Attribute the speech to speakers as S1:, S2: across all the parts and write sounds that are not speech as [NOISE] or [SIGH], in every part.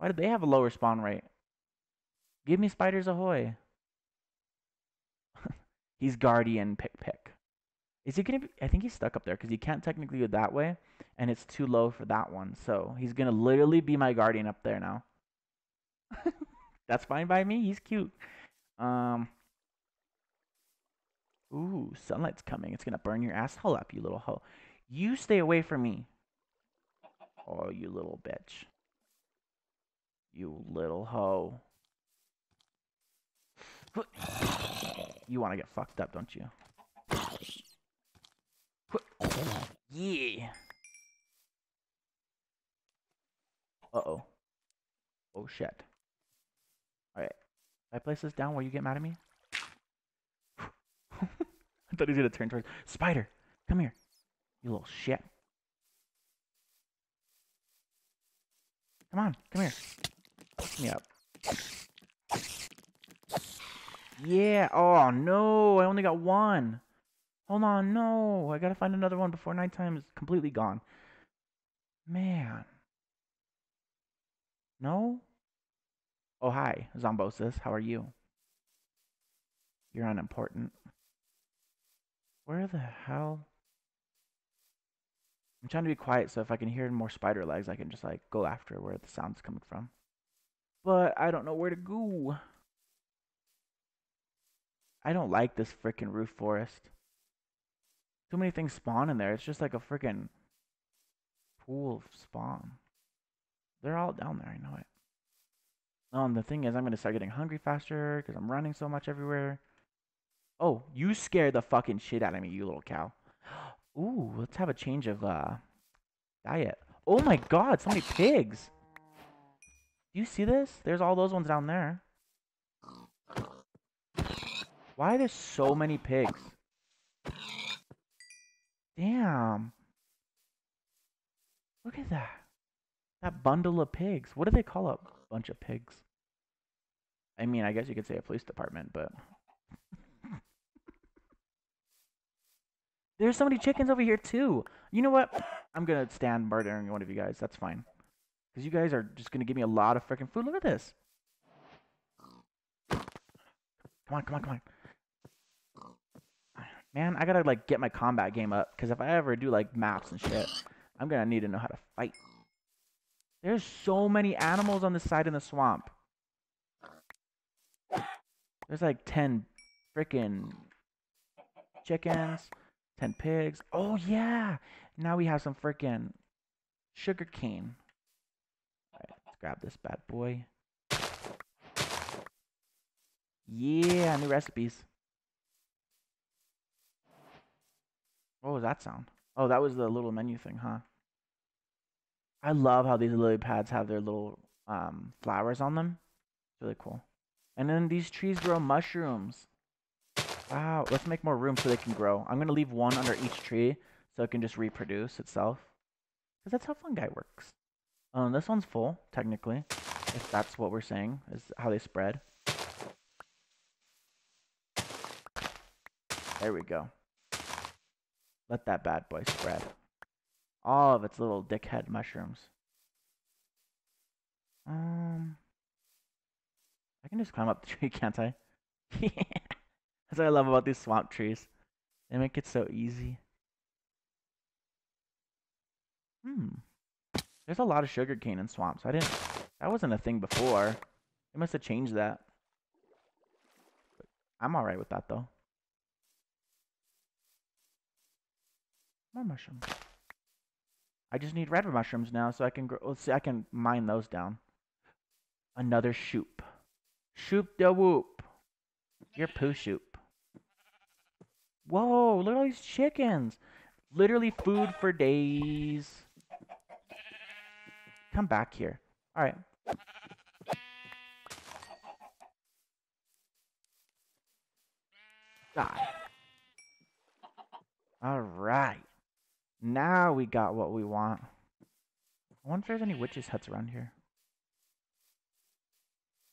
S1: Why did they have a lower spawn rate? Give me spiders ahoy. [LAUGHS] he's guardian pick pick. Is he gonna be? I think he's stuck up there because he can't technically go that way, and it's too low for that one. So he's gonna literally be my guardian up there now. [LAUGHS] That's fine by me. He's cute. Um. Ooh, sunlight's coming. It's gonna burn your asshole up, you little hoe. You stay away from me. Oh, you little bitch. You little hoe. You want to get fucked up, don't you? Yeah. Uh-oh. Oh, shit. Alright. I place this down while you get mad at me? [LAUGHS] I thought he was going to turn towards... Spider! Come here. You little shit. Come on. Come here. Me up. Yeah. Oh, no. I only got one. Hold on. No. I got to find another one before nighttime is completely gone. Man. No? Oh, hi, Zombosis. How are you? You're unimportant. Where the hell? I'm trying to be quiet so if I can hear more spider legs, I can just like go after where the sound's coming from. But I don't know where to go. I don't like this freaking roof forest. Too many things spawn in there. It's just like a freaking pool of spawn. They're all down there. I know it. Oh, and the thing is, I'm going to start getting hungry faster because I'm running so much everywhere. Oh, you scared the fucking shit out of me, you little cow. [GASPS] Ooh, let's have a change of uh, diet. Oh my god, so many pigs. Do you see this? There's all those ones down there. Why are there so many pigs? Damn. Look at that. That bundle of pigs. What do they call a bunch of pigs? I mean, I guess you could say a police department, but... [LAUGHS] There's so many chickens over here, too. You know what? I'm going to stand murdering one of you guys. That's fine. Because you guys are just going to give me a lot of freaking food. Look at this. Come on, come on, come on. Man, I gotta like get my combat game up because if I ever do like maps and shit, I'm gonna need to know how to fight. There's so many animals on the side in the swamp. There's like 10 freaking chickens, 10 pigs. Oh, yeah. Now we have some freaking sugar cane. Grab this bad boy. Yeah, new recipes. What was that sound? Oh, that was the little menu thing, huh? I love how these lily pads have their little um, flowers on them. It's really cool. And then these trees grow mushrooms. Wow, let's make more room so they can grow. I'm going to leave one under each tree so it can just reproduce itself. Because that's how fungi works. Um, this one's full, technically. If that's what we're saying, is how they spread. There we go. Let that bad boy spread. All of its little dickhead mushrooms. Um, I can just climb up the [LAUGHS] tree, can't I? [LAUGHS] That's what I love about these swamp trees. They make it so easy. Hmm. There's a lot of sugarcane in swamps. I didn't. That wasn't a thing before. They must have changed that. But I'm alright with that though. More mushrooms. I just need red mushrooms now so I can grow. Let's see, I can mine those down. Another shoop. Shoop da whoop. You're poo shoop. Whoa, look at all these chickens. Literally food for days. Come back here. Alright. Die. Alright. Now we got what we want. I wonder if there's any witches' huts around here.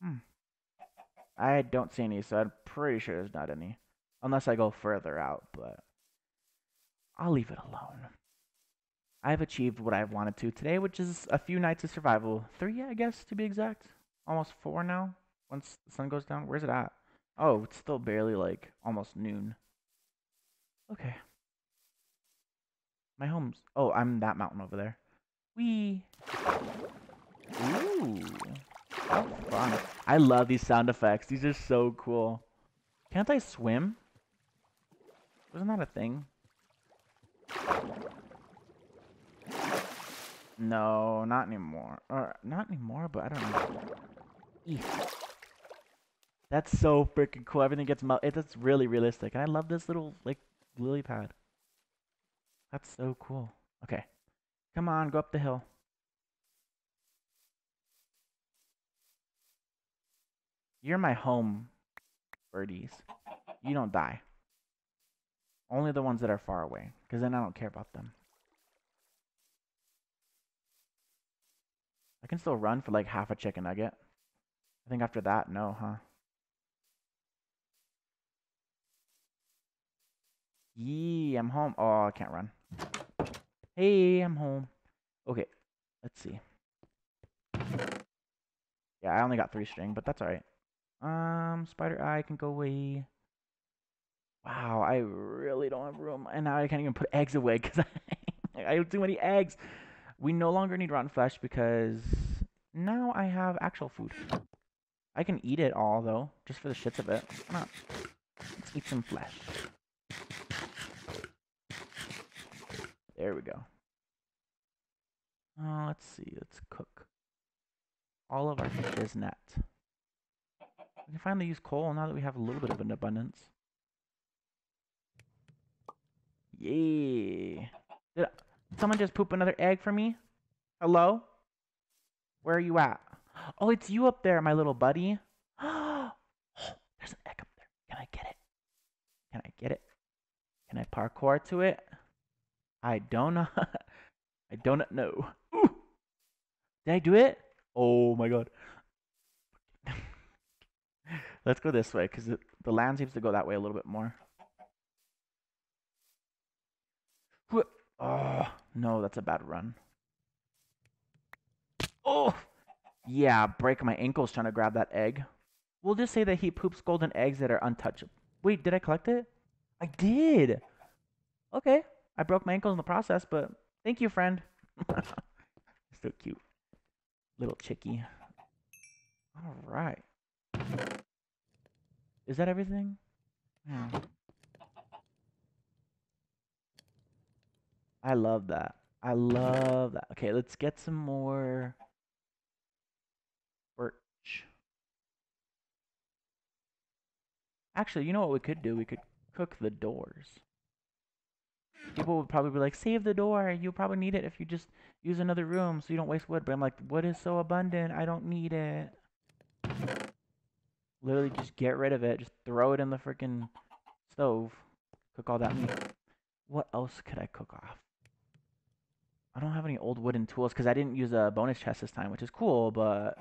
S1: Hmm. I don't see any, so I'm pretty sure there's not any. Unless I go further out, but I'll leave it alone. I've achieved what I've wanted to today, which is a few nights of survival. Three, I guess, to be exact. Almost four now. Once the sun goes down, where's it at? Oh, it's still barely like almost noon. Okay. My home's. Oh, I'm that mountain over there. Wee. Ooh. How fun. I love these sound effects. These are so cool. Can't I swim? Wasn't that a thing? No, not anymore. Or not anymore, but I don't know. That's so freaking cool. Everything gets melted. That's really realistic. And I love this little like lily pad. That's so cool. Okay. Come on, go up the hill. You're my home, birdies. You don't die. Only the ones that are far away, because then I don't care about them. I can still run for like half a chicken nugget. I think after that, no, huh? Yee, I'm home. Oh, I can't run. Hey, I'm home. Okay, let's see. Yeah, I only got three string, but that's alright. Um, spider eye can go away. Wow, I really don't have room. And now I can't even put eggs away because [LAUGHS] I, I have too many eggs. We no longer need rotten flesh because now I have actual food. I can eat it all, though, just for the shits of it. Come on. Let's eat some flesh. There we go. Uh, let's see. Let's cook all of our is net. We can finally use coal now that we have a little bit of an abundance. Yay. Someone just poop another egg for me? Hello? Where are you at? Oh, it's you up there, my little buddy. Oh, [GASPS] there's an egg up there. Can I get it? Can I get it? Can I parkour to it? I don't know. [LAUGHS] I don't know. Ooh. Did I do it? Oh my god. [LAUGHS] Let's go this way because the land seems to go that way a little bit more. Oh, no, that's a bad run. Oh, yeah, break my ankles trying to grab that egg. We'll just say that he poops golden eggs that are untouchable. Wait, did I collect it? I did. Okay, I broke my ankles in the process, but thank you, friend. [LAUGHS] so cute. Little chickie. All right. Is that everything? Yeah. I love that. I love that. Okay, let's get some more birch. Actually, you know what we could do? We could cook the doors. People would probably be like, save the door. You'll probably need it if you just use another room so you don't waste wood. But I'm like, wood is so abundant. I don't need it. Literally just get rid of it. Just throw it in the freaking stove. Cook all that meat. What else could I cook off? I don't have any old wooden tools because I didn't use a bonus chest this time, which is cool, but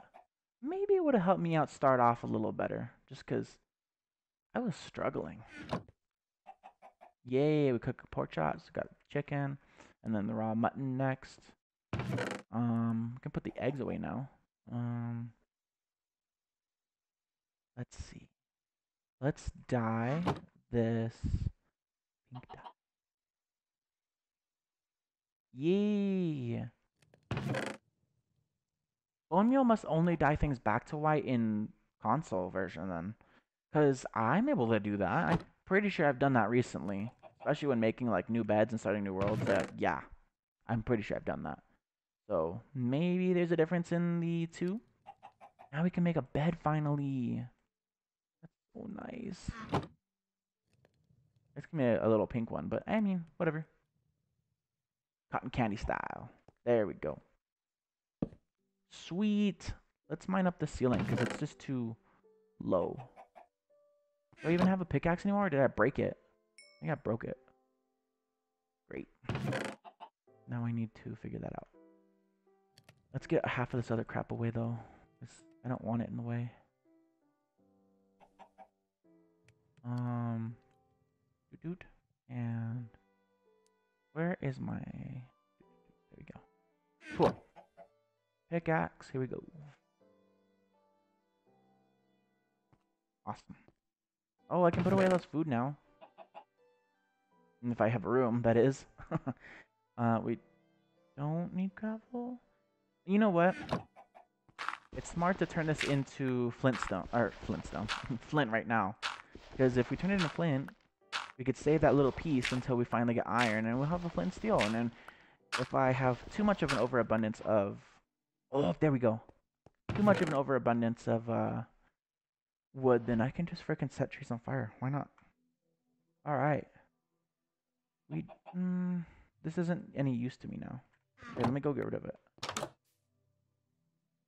S1: maybe it would have helped me out start off a little better just because I was struggling. Yay, we cook pork chops, got chicken, and then the raw mutton next. Um, we can put the eggs away now. Um, let's see. Let's dye this pink dye. Bone meal must only dye things back to white in console version then. Because I'm able to do that. I'm pretty sure I've done that recently. Especially when making like new beds and starting new worlds. That, yeah, I'm pretty sure I've done that. So maybe there's a difference in the two. Now we can make a bed finally. That's so nice. It's gonna be a little pink one, but I mean, whatever. Cotton candy style. There we go. Sweet. Let's mine up the ceiling because it's just too low. Do I even have a pickaxe anymore or did I break it? I think I broke it. Great. Now I need to figure that out. Let's get half of this other crap away though. I don't want it in the way. Um, doot, and where is my... There we go. Cool. Pickaxe. Here we go. Awesome. Oh, I can put away less food now. If I have room, that is. [LAUGHS] uh, we don't need gravel. You know what? It's smart to turn this into flintstone, or flintstone, [LAUGHS] flint right now. Because if we turn it into flint, we could save that little piece until we finally get iron, and we'll have a flint and steel. And then if I have too much of an overabundance of, oh, there we go. Too much of an overabundance of uh, wood, then I can just freaking set trees on fire. Why not? All right. We, mm, this isn't any use to me now. Okay, let me go get rid of it.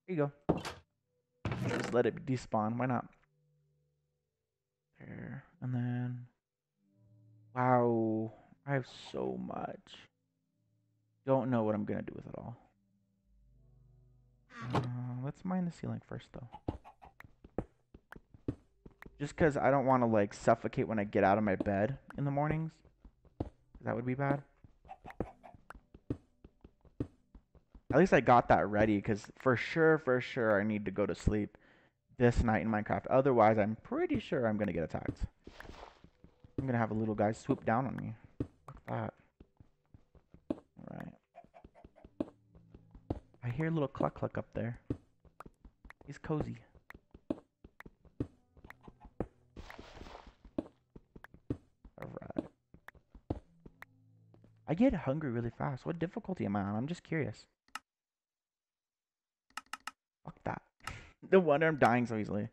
S1: Here you go. Just let it despawn. Why not? There. And then... Wow. I have so much. Don't know what I'm going to do with it all. Uh, let's mine the ceiling first, though. Just because I don't want to, like, suffocate when I get out of my bed in the mornings. That would be bad. At least I got that ready because for sure, for sure, I need to go to sleep this night in Minecraft. Otherwise, I'm pretty sure I'm going to get attacked. I'm to have a little guy swoop down on me. At that. Alright. I hear a little cluck cluck up there. He's cozy. Alright. I get hungry really fast. What difficulty am I on? I'm just curious. Fuck that. [LAUGHS] no wonder I'm dying so easily.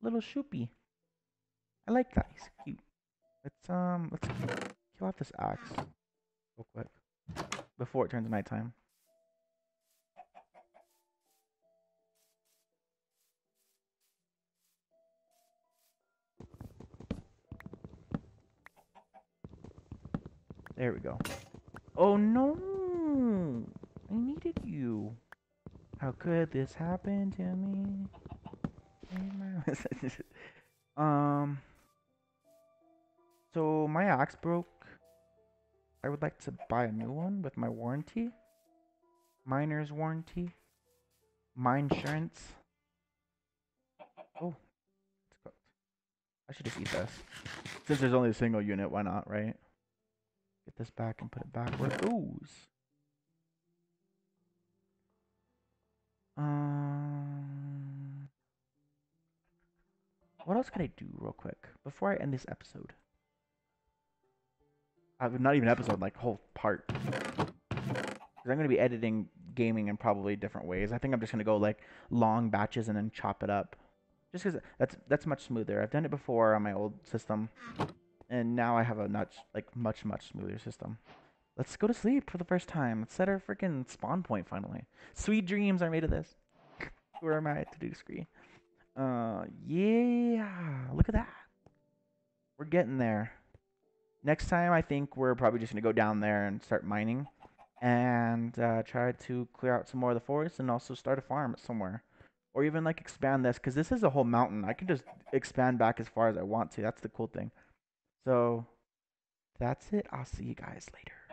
S1: Little Shoopy. I like that. He's cute. Let's um let's kill off this axe real quick before it turns nighttime. There we go. Oh no! I needed you. How could this happen to me? [LAUGHS] um. So my axe broke. I would like to buy a new one with my warranty. Miner's warranty. Mine insurance. Oh, it's cooked. I should just eat this. Since there's only a single unit, why not, right? Get this back and put it back where it goes. Um, what else can I do real quick before I end this episode? Uh, not even episode, like whole part. Because I'm going to be editing gaming in probably different ways. I think I'm just going to go like long batches and then chop it up. Just because that's that's much smoother. I've done it before on my old system, and now I have a much like much much smoother system. Let's go to sleep for the first time. Let's set our freaking spawn point finally. Sweet dreams are made of this. [LAUGHS] Where am I to do screen? Uh, yeah. Look at that. We're getting there. Next time, I think we're probably just gonna go down there and start mining, and uh, try to clear out some more of the forest, and also start a farm somewhere, or even like expand this, because this is a whole mountain. I can just expand back as far as I want to. That's the cool thing. So, that's it. I'll see you guys later.